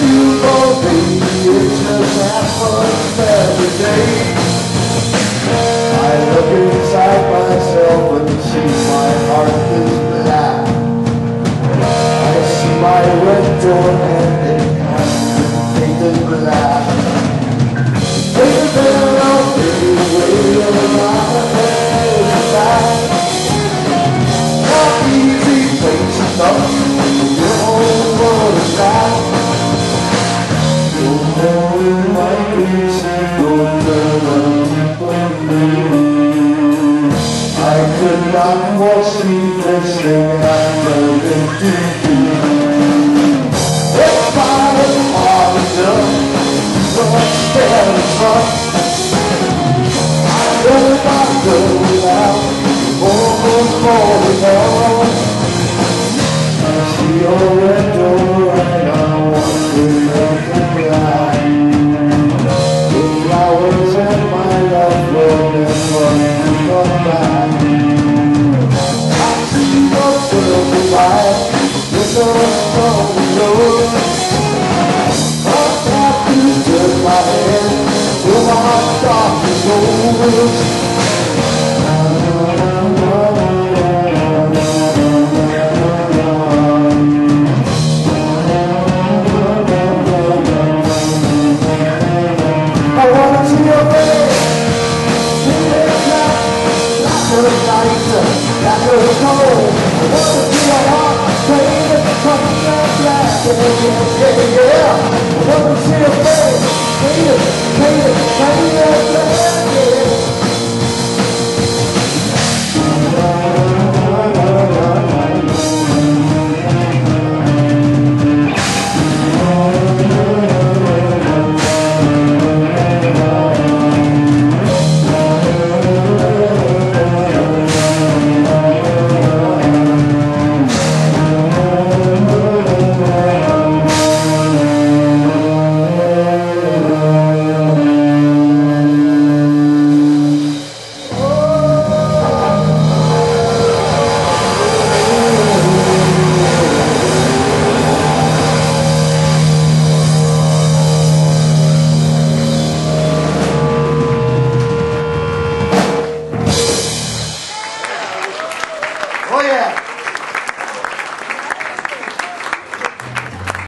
you know, baby? It just happens every day. I look inside myself and see my heart is. I see my red door and it has been painted black. Easy. It might be don't I not thing happening to you. If I was hard enough, so of heart, painted color black, yeah, yeah, yeah. I wanna see your face. Taylor, you? Taylor, Taylor.